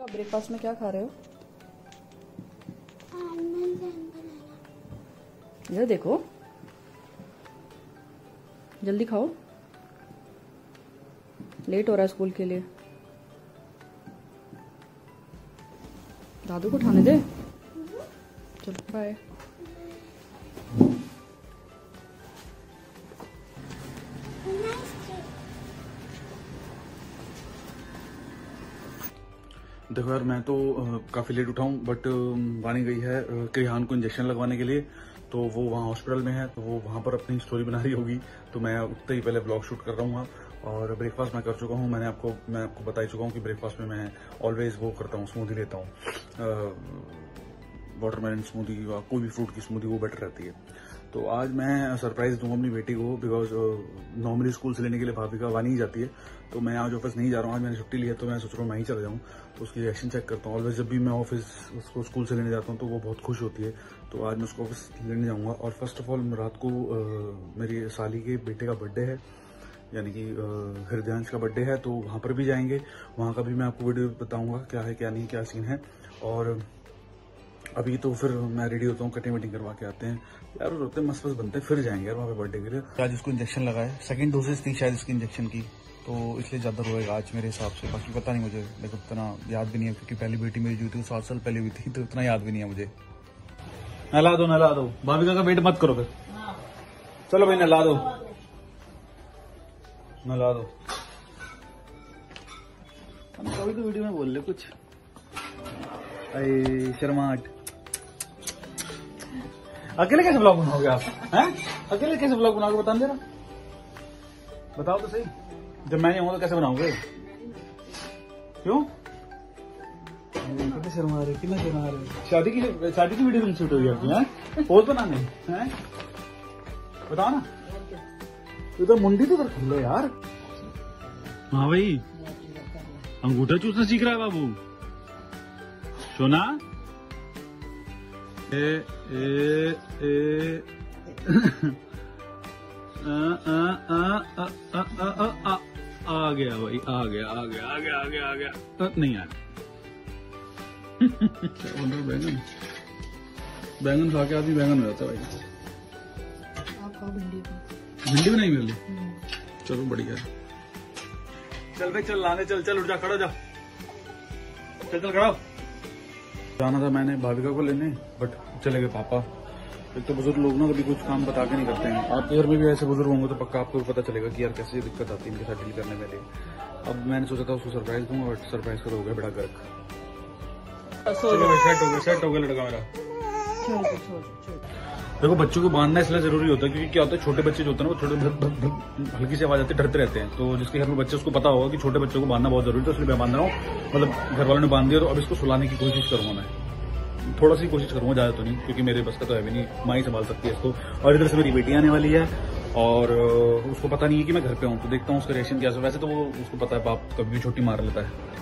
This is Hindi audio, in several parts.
आप ब्रेकफास्ट में क्या खा रहे हो. इधर देखो। जल्दी खाओ। लेट हो रहा है स्कूल के लिए। दादू को उठाने दे। चलो बाय Nice देखो यार, मैं तो काफ़ी लेट उठा हूँ बट वानी गई है क्रिहान को इंजेक्शन लगवाने के लिए। तो वो वहाँ हॉस्पिटल में है तो वो वहाँ पर अपनी स्टोरी बना रही होगी। तो मैं उतना ही पहले ब्लॉग शूट कर रहा हूँ और ब्रेकफास्ट मैं कर चुका हूँ, मैंने आपको, मैं आपको बता ही चुका हूँ कि ब्रेकफास्ट में मैं ऑलवेज वो करता हूँ स्मूदी लेता हूँ। वाटरमेलन स्मूदी या कोई भी फ्रूट की स्मूदी वो बेटर रहती है। तो आज मैं सरप्राइज़ दूँगा अपनी बेटी को बिकॉज़ नॉर्मली स्कूल से लेने के लिए भाभी का वानी ही जाती है। तो मैं आज ऑफ़िस नहीं जा रहा हूँ आज मैंने छुट्टी ली है तो मैं सोच रहा हूँ मैं ही चला जाऊँ। तो उसकी रिएक्शन चेक करता हूँ। ऑलवेज जब भी मैं ऑफ़िस उसको स्कूल से लेने जाता हूँ तो वो बहुत खुश होती है। तो आज मैं उसको ऑफ़िस लेने जाऊँगा। और फ़र्स्ट ऑफ़ ऑल रात को अ, मेरी साली के बेटे का बर्थडे है यानी कि अ, हृदयांश का बर्थडे है तो वहाँ पर भी जाएँगे। वहाँ का भी मैं आपको वीडियो बताऊँगा क्या है क्या नहीं क्या सीन है। और अभी तो फिर मैं रेडी होता हूँ कटिंग वटिंग करवा के आते हैं। यार रोते मस्त मस्त बनते हैं फिर जाएँगे यार वहाँ पे बर्थडे के लिए। आज इसको इंजेक्शन लगा है सेकंड डोजेस थी शायद इसकी इंजेक्शन की तो इसलिए ज़्यादा रोएगा आज मेरे हिसाब से। बाकी पता नहीं मुझे देखो इतना याद भी नहीं है क्योंकि पहली बेटी मेरी जो थी वो सात साल पहले हुई थी तो इतना याद भी नहीं है मुझे। नहला दो नहला दो। भाविका का वेट मत करो फिर। चलो भाई नहला दो। नहला दो। कभी तो वीडियो में बोल ले कुछ। अरे शर्माट अकेले कैसे ब्लॉग बनाओगे आप? हैं? अकेले कैसे ब्लॉग बनाओगे? बता जरा बताओ तो सही। जब मैं नहीं हूँ तो कैसे बनाओगे? क्यों? कितने शर्मा रहे कितना शर्मा रहे शादी की शादी की वीडियो शूट हुई आपकी हैं? पोज बनाने हैं? बताओ ना। तू तो मुंडी तो कर लो यार। हाँ भाई। अंगूठा चूसना सीख रहा है बाबू। सोना? आ गया भाई आ गया आ गया आ गया आ गया आ गया. नहीं आ गया बैंगन? बैंगन खा के आदमी बैंगन हो जाता है भाई। भिंडी भी। नहीं मिल रही? चलो बढ़िया चल भाई चल लाने चल चल उठ जा खड़ा जा। चल चल खड़ा जाना था मैंने भाविका को लेने बट चले गए पापा। एक तो बुज़ुर्ग लोग ना कभी कुछ काम बता के नहीं करते हैं। आप घर में भी ऐसे बुज़ुर्ग होंगे तो पक्का आपको भी पता चलेगा कि यार कैसे दिक्कत आती है इनके साथ डील करने में लिए अब मैंने सोचा था उसको सरप्राइज़ दूँगा बट सरप्राइज़ कर हो गया बड़ा गर्क सेट हो गया सेट हो गया लड़का मेरा। देखो, बच्चों को बांधना इसलिए ज़रूरी होता है क्योंकि क्या होता है, छोटे बच्चे जो होते हैं वो भग- हल्की सी आवाज़ आती है, डरते रहते हैं। तो जिसके घर में बच्चे, उसको पता होगा कि छोटे बच्चों को बांधना बहुत ज़रूरी है तो इसलिए मैं बाँध रहा हूँ। मतलब घर वालों ने बाँध दिया तो अब इसको सुलाने की कोशिश करूँगा मैं। थोड़ा सी कोशिश करूँगा, ज़्यादा तो नहीं, क्योंकि मेरे बस का तो है भी नहीं, माँ ही संभाल सकती है इसको। और इधर से मेरी बेटी आने वाली है, और उसको पता नहीं है कि मैं घर पे हूँ तो देखता हूँ उसका रिएक्शन क्या है। वैसे तो वो, उसको पता है, बाप कभी भी छुट्टी मार लेता है।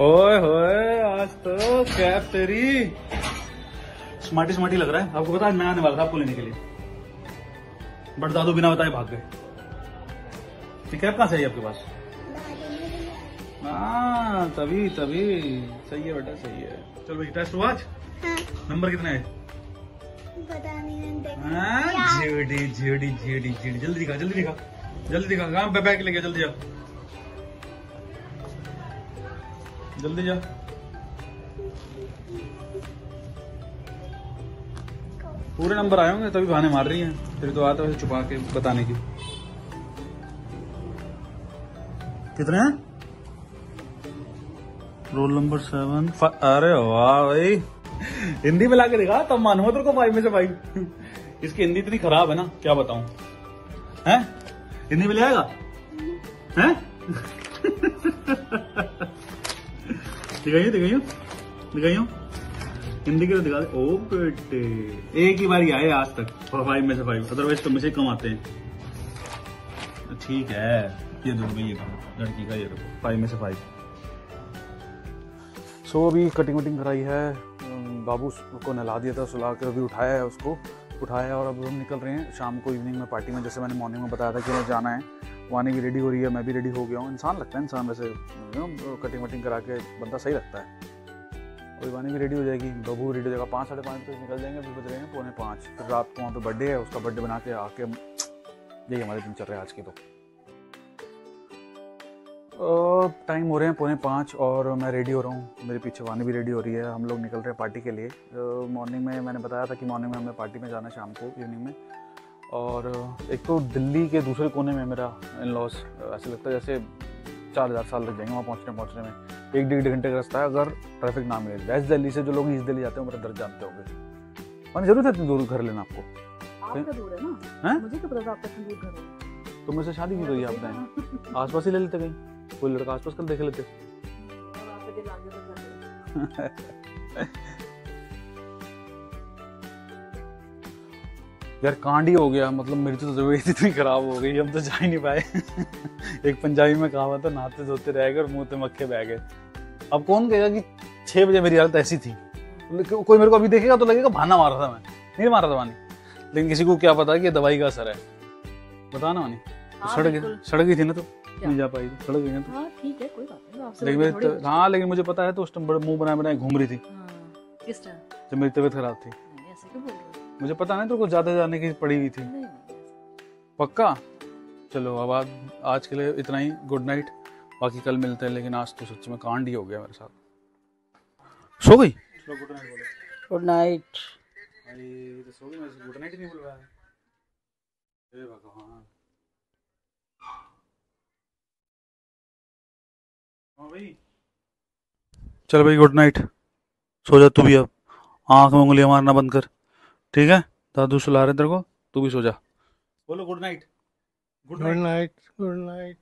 ओए होए, आज तो कैब तेरी स्मार्टी स्मार्टी लग रहा है। आपको पता है मैं आने वाला था आपको लेने के लिए। बट दादू बिना बताए भाग गए। ठीक है कहाँ से आई आपके पास? हाँ तभी तभी। सही है बेटा सही है। चलो भाई टेस्ट हुआ आज? हाँ। नंबर कितने आए हाँ, झेड़ी झेड़ी झेड़ी झेड़ी जल्दी दिखा जल्दी दिखा। जल्दी दिखा कहाँ बैग लेके जल्दी जा। जल्दी जा। पूरे नंबर आए होंगे, तभी बहाने मार रही हैं। फिर तो आता है छुपा के बताने की। कितने हैं? रोल नंबर सेवन अरे वाह भाई। हिंदी में लाके दिखा, तब मानूँगा तेरे को फाइव में से फाइव इसकी हिंदी इतनी खराब है ना, क्या बताऊँ? हैं? हिंदी में ले आएगा? हैं? दिखाइए दिखाइए। दिखाइए। हिंदी के दिखा दे। ओ, बेटे। एक ही बार ही आए आज तक। फाइव में से फाइव अदरवाइज़ कम से कम आते हैं। ठीक है। ये दो, ये करो लड़की का ये दो। फाइव में से फाइव सो अभी कटिंग वटिंग कराई है। बाबू को नहला दिया था, सुला के अभी उठाया है उसको। उठाया है और अब हम निकल रहे हैं शाम को इवनिंग में पार्टी में। जैसे मैंने मॉर्निंग में बताया था कि हमें जाना है। वानी भी रेडी हो रही है, मैं भी रेडी हो गया हूँ। इंसान लगता है इंसान वैसे। कटिंग वटिंग करा के बंदा सही लगता है। अभी वानी भी रेडी हो जाएगी। बबू रेडी हो जाएगा। पाँच, साढ़े पाँच बजे निकल जाएँगे, फिर बज रहे हैं पौने पाँच। फिर रात को वहाँ पे बर्थडे है, उसका बर्थडे बना के आके यही हमारे दिन चल रहे हैं आज के तो। टाइम हो रहे हैं पौने पाँच और मैं रेडी हो रहा हूँ। मेरे पीछे वानी भी रेडी हो रही है। हम लोग निकल रहे हैं पार्टी के लिए। मॉर्निंग में मैंने बताया था कि मॉर्निंग में हमें पार्टी में जाना है शाम को इवनिंग में। और एक तो दिल्ली के दूसरे कोने में मेरा इन लॉस ऐसे लगता है जैसे चार हज़ार साल लग जाएँगे वहाँ पहुँचने पहुँचने में। एक डेढ़ घंटे का रास्ता है अगर ट्रैफ़िक ना मिले। वेस्ट दिल्ली से जो लोग ईस्ट दिल्ली जाते हैं मेरा दर्द जानते होंगे। मैंने ज़रूरत है इतनी दूर घर लेना आपको? आपका दूर ना? मुझे क्या पता था आपका इतना दूर घर तो मुझसे शादी क्यों करी आपने? आस पास ही ले लेते कहीं? कोई लड़का आस पास कल देख लेते। यार कांड ही हो गया मतलब मेरी तो तबीयत इतनी खराब हो गई हम तो जा ही नहीं पाए। एक पंजाबी में कहावत है नहाते धोते रह गए और मुँह मक्खे बह गए। अब कौन कहेगा कि छह बजे मेरी हालत ऐसी थी? कोई मेरे को अभी देखेगा तो लगेगा भाना मारा था मैं। नहीं मारा था वानी लेकिन किसी को क्या पता कि दवाई का असर है। बताना वानी हाँ, सड़ गई बिल्कुल। सड़ गई थी ना तो? नहीं जा पाई थी, सड़ गई ना तो? हाँ ठीक है कोई बात नहीं लेकिन तो- हाँ लेकिन मुझे पता है तो उस टाइम बड़े मुँह बनाए बनाए घूम रही थी। हाँ, किस टाइम जब मेरी तबीयत खराब थी। मुझे पता नहीं तो कुछ ज़्यादा जाने की पड़ी हुई थी। पक्का? चलो अब आज आज के लिए इतना ही। गुड नाइट बाकी कल मिलते हैं लेकिन आज तो सच में कांड ही हो गया मेरे साथ। सो गई? चलो गुड नाइट गुड नाइट भाई तो सो गई मैं गुड नाइट नहीं बोल रहा है। भगवान। हाँ भाई। चल भाई गुड नाइट सो जा तू भी अब। आँख में उंगलियाँ मारना बंद कर। ठीक है? दादू सुला रहे तेरे को तू भी सो जा। बोलो good night good good night good night